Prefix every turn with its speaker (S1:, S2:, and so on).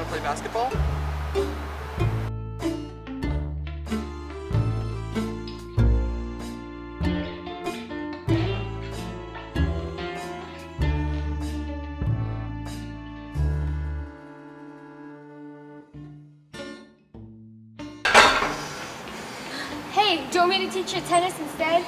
S1: want to play basketball? Hey, do you want me to teach you tennis instead?